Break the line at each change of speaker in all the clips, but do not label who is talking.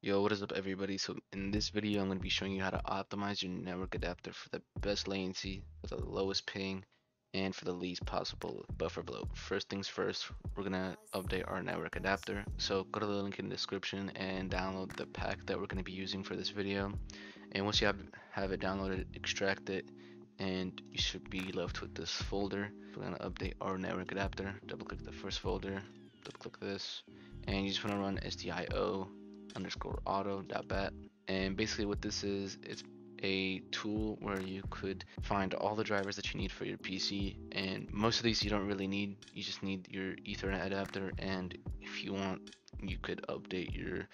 Yo, what is up everybody? So in this video, I'm going to be showing you how to optimize your network adapter for the best latency, for the lowest ping, and for the least possible buffer bloat. First things first, we're going to update our network adapter. So go to the link in the description and download the pack that we're going to be using for this video. And once you have, have it downloaded, extract it, and you should be left with this folder. We're going to update our network adapter. Double click the first folder, double click this, and you just want to run SDIO underscore auto dot and basically what this is it's a tool where you could find all the drivers that you need for your PC and most of these you don't really need. You just need your ethernet adapter. And if you want you could update your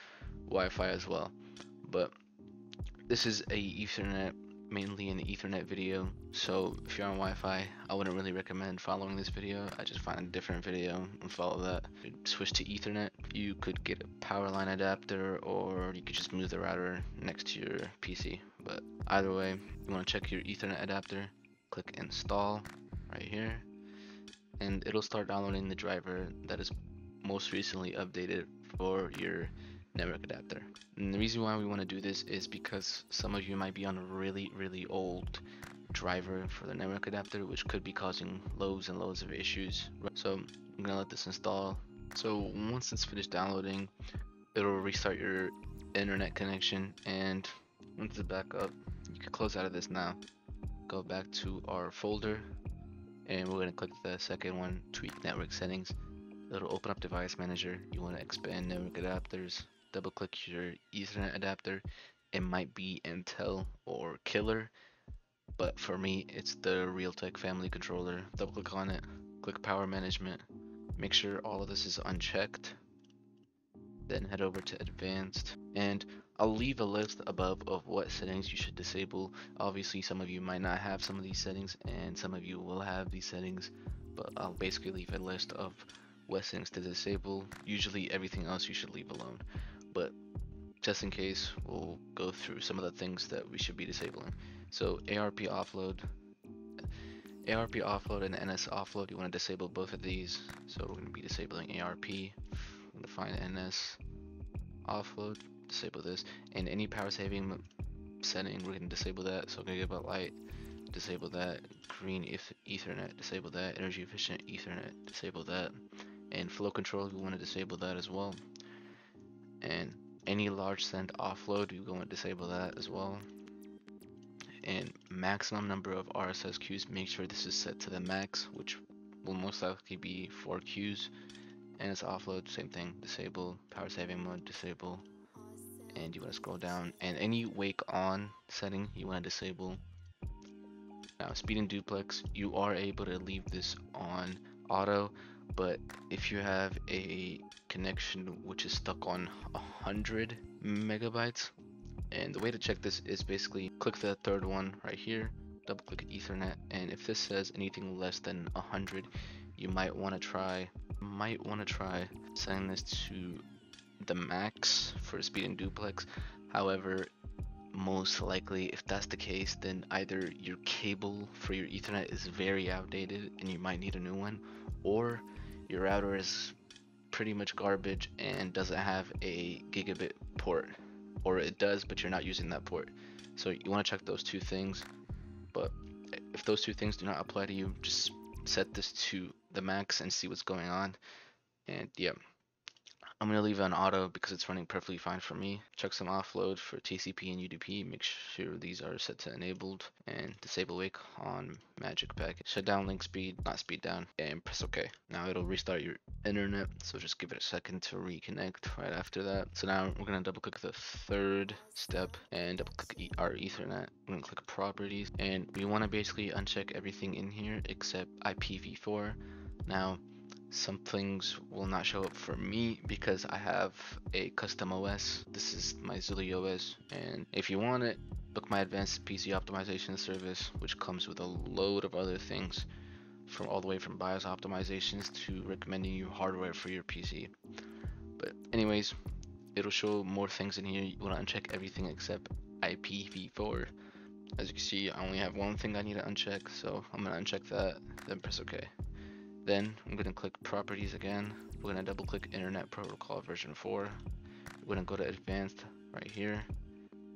Wi-Fi as well. But this is a ethernet mainly an ethernet video. So if you're on Wi-Fi I wouldn't really recommend following this video. I just find a different video and follow that. Switch to ethernet you could get a power line adapter or you could just move the router next to your PC but either way you want to check your ethernet adapter click install right here and it'll start downloading the driver that is most recently updated for your network adapter. And the reason why we want to do this is because some of you might be on a really, really old driver for the network adapter, which could be causing loads and loads of issues. So I'm gonna let this install. So once it's finished downloading, it'll restart your internet connection and once it's back up, you can close out of this now. Go back to our folder and we're gonna click the second one, tweak network settings. It'll open up device manager. You want to expand network adapters double click your ethernet adapter it might be intel or killer but for me it's the realtek family controller double click on it click power management make sure all of this is unchecked then head over to advanced. And I'll leave a list above of what settings you should disable. Obviously some of you might not have some of these settings and some of you will have these settings but I'll basically leave a list of what settings to disable. Usually everything else you should leave alone but just in case, we'll go through some of the things that we should be disabling. So ARP offload, ARP offload and NS offload, you want to disable both of these. So we're going to be disabling ARP, I'm going to find NS offload, disable this, and any power saving setting, we're going to disable that. So gigabit lite, disable that, green if ethernet, disable that, energy efficient ethernet, disable that, and flow control, we want to disable that as well. And any large send offload you go to disable that as well and maximum number of RSS queues make sure this is set to the max which will most likely be 4 queues. And it's offload same thing disable power saving mode disable. And you want to scroll down. And any wake on setting you want to disable. Now speed and duplex you are able to leave this on auto but if you have a connection which is stuck on 100 megabytes and the way to check this is basically click the third one right here double click ethernet and if this says anything less than 100 you might want to try might want to try setting this to the max for speed and duplex. However most likely if that's the case then either your cable for your ethernet is very outdated and you might need a new one or your router is pretty much garbage and doesn't have a gigabit port or it does but you're not using that port. So you want to check those two things but if those two things do not apply to you just set this to the max and see what's going on. And yeah I'm going to leave it on auto because it's running perfectly fine for me. Checksum offload for TCP and UDP. Make sure these are set to enabled and disable wake on magic packet. Shut down link speed, not speed down, and press OK. Now it'll restart your internet, so just give it a second to reconnect right after that. So now we're going to double click the third step and double click our ethernet. We're going to click properties and we want to basically uncheck everything in here except IPv4. Now some things will not show up for me because I have a custom OS. This is my Xilly OS and if you want it, book my advanced PC optimization service which comes with a load of other things from all the way from BIOS optimizations to recommending you hardware for your PC. But anyways, it'll show more things in here. You want to uncheck everything except IPv4. As you can see, I only have one thing I need to uncheck, so I'm going to uncheck that, then press OK. Then I'm going to click properties again. We're going to double click internet protocol version 4. we're gonna go to advanced right here,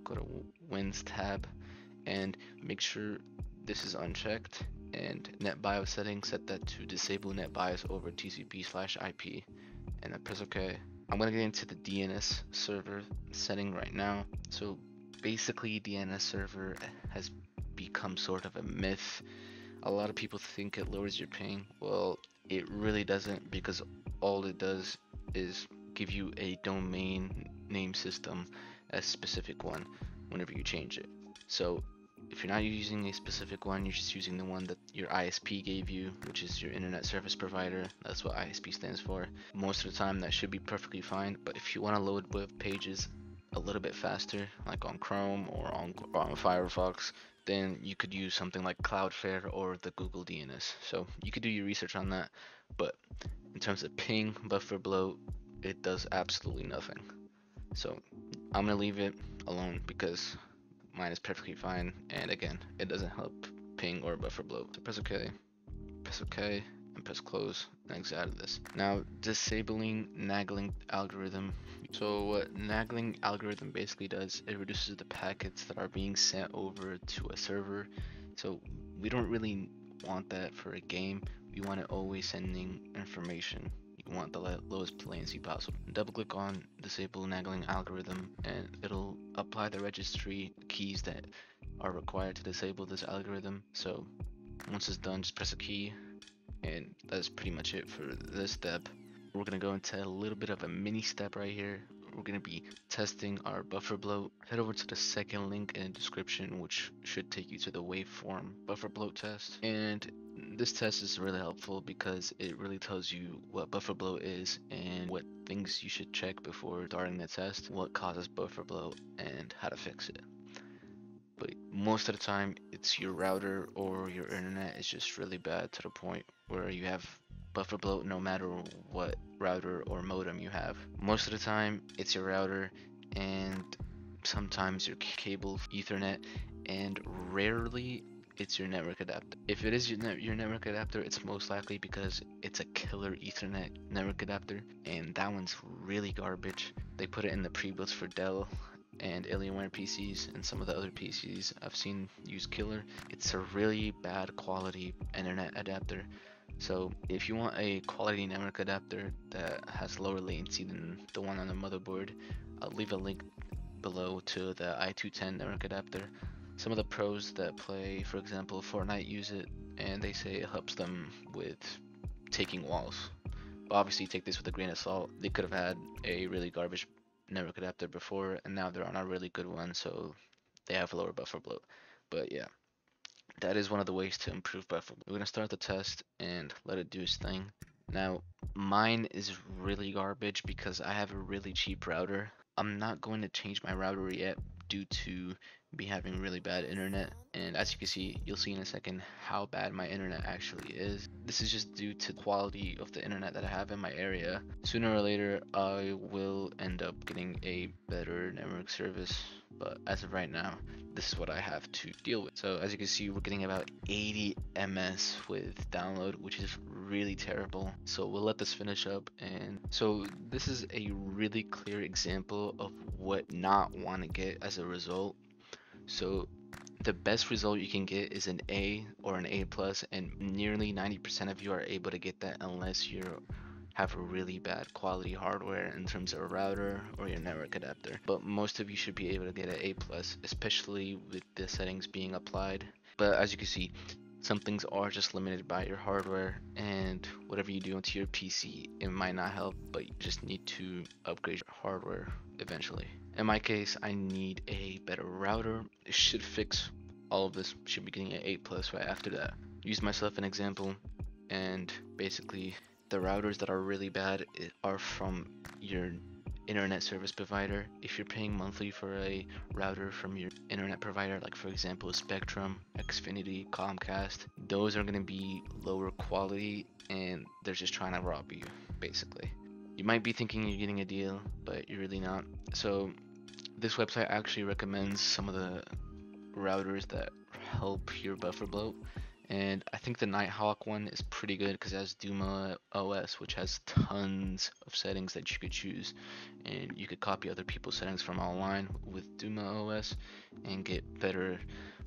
go to WINS tab, and make sure this is unchecked and NetBIOS settings set that to disable NetBIOS over TCP slash IP and then press OK. I'm gonna get into the DNS server setting right now. So basically DNS server has become sort of a myth. A lot of people think it lowers your ping. Well, it really doesn't because all it does is give you a domain name system, a specific one, whenever you change it. So if you're not using a specific one, you're just using the one that your ISP gave you, which is your internet service provider. That's what ISP stands for. Most of the time, that should be perfectly fine. But if you want to load web pages a little bit faster, like on Chrome or on, or on Firefox, then you could use something like Cloudflare or the Google DNS. So you could do your research on that. But in terms of ping, buffer bloat, it does absolutely nothing. So I'm gonna leave it alone because mine is perfectly fine and again it doesn't help ping or buffer bloat so press ok press ok and press close and exit out of this. Now disabling nagging algorithm. So what nagging algorithm basically does it reduces the packets that are being sent over to a server. So we don't really want that for a game. We want it always sending information. You want the lowest latency possible. Double click on disable nagging algorithm and it'll apply the registry keys that are required to disable this algorithm. So once it's done, just press a key and that's pretty much it for this step. We're gonna go into a little bit of a mini step right here. We're gonna be testing our buffer bloat. Head over to the second link in the description, which should take you to the waveform buffer bloat test. And this test is really helpful because it really tells you what buffer bloat is and what things you should check before starting the test, what causes buffer bloat, and how to fix it. Most of the time, it's your router or your internet is just really bad to the point where you have buffer bloat no matter what router or modem you have. Most of the time, it's your router and sometimes your cable ethernet and rarely it's your network adapter. If it is your, ne your network adapter, it's most likely because it's a killer Ethernet network adapter, and that one's really garbage. They put it in the pre-builds for Dell and Alienware PCs and some of the other PCs I've seen use killer. It's a really bad quality internet adapter. So if you want a quality network adapter that has lower latency than the one on the motherboard, I'll leave a link below to the i210 network adapter some of the pros that play, for example, Fortnite use it, and they say it helps them with taking walls. But obviously, take this with a grain of salt. They could have had a really garbage network adapter before, and now they're on a really good one, so they have lower buffer bloat. But yeah, that is one of the ways to improve buffer. We're gonna start the test and let it do its thing. Now, mine is really garbage because I have a really cheap router. I'm not going to change my router yet due to be having really bad internet and as you can see you'll see in a second how bad my internet actually is. This is just due to the quality of the internet that I have in my area. Sooner or later I will end up getting a better network service but as of right now this is what I have to deal with. So as you can see we're getting about 80 ms with download which is really terrible. So we'll let this finish up and so this is a really clear example of what not want to get as a result so the best result you can get is an A or an A plus and nearly 90% of you are able to get that unless you have a really bad quality hardware in terms of a router or your network adapter. But most of you should be able to get an A plus, especially with the settings being applied. But as you can see, some things are just limited by your hardware and whatever you do onto your PC, it might not help, but you just need to upgrade your hardware eventually. In my case, I need a better router. It should fix all of this. Should be getting an 8 plus right after that. Use myself an example, and basically the routers that are really bad are from your internet service provider. If you're paying monthly for a router from your internet provider, like for example Spectrum, Xfinity, Comcast, those are going to be lower quality and they're just trying to rob you, basically. You might be thinking you're getting a deal, but you're really not. So this website actually recommends some of the routers that help your buffer bloat And I think the Nighthawk one is pretty good because it has Duma OS, which has tons of settings that you could choose. And you could copy other people's settings from online with Duma OS and get better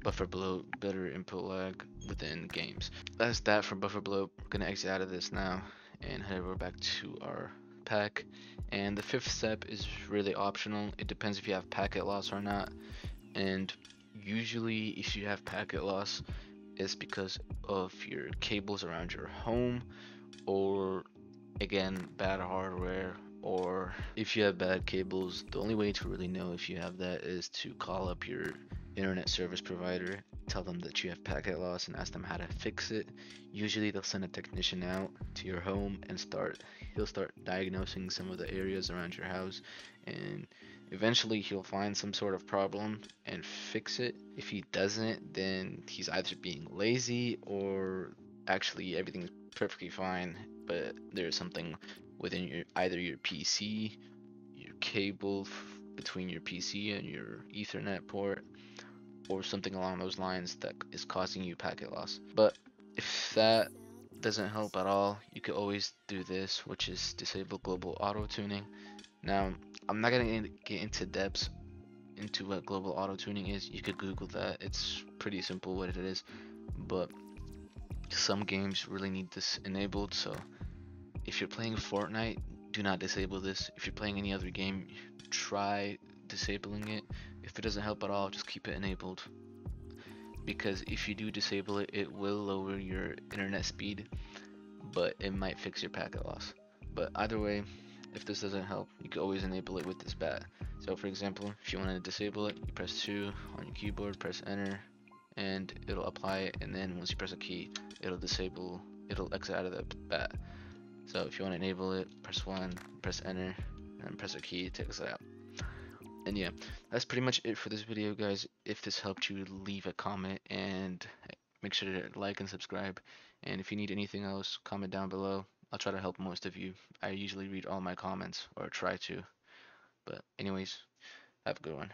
buffer bloat, better input lag within games. That's that for buffer bloat. We're going to exit out of this now and head over back to our pack. And the fifth step is really optional. It depends if you have packet loss or not. And usually if you have packet loss, is because of your cables around your home or again bad hardware or if you have bad cables the only way to really know if you have that is to call up your internet service provider tell them that you have packet loss and ask them how to fix it. Usually they'll send a technician out to your home and start he'll start diagnosing some of the areas around your house and Eventually, he'll find some sort of problem and fix it. If he doesn't, then he's either being lazy or actually everything's perfectly fine, but there's something within your either your PC, your cable between your PC and your Ethernet port, or something along those lines that is causing you packet loss. But if that doesn't help at all, you could always do this, which is disable global auto tuning. Now, I'm not gonna get into depths into what global auto tuning is. You could Google that. It's pretty simple what it is, but some games really need this enabled. So if you're playing Fortnite, do not disable this. If you're playing any other game, try disabling it. If it doesn't help at all, just keep it enabled. Because if you do disable it, it will lower your internet speed, but it might fix your packet loss. But either way, if this doesn't help, you can always enable it with this bat. So for example, if you want to disable it, you press 2 on your keyboard, press enter, and it'll apply it, and then once you press a key, it'll disable, it'll exit out of the bat. So if you want to enable it, press 1, press enter, and press a key to exit out. And yeah, that's pretty much it for this video guys. If this helped you, leave a comment and make sure to like and subscribe. And if you need anything else, comment down below. I'll try to help most of you. I usually read all my comments, or try to. But anyways, have a good one.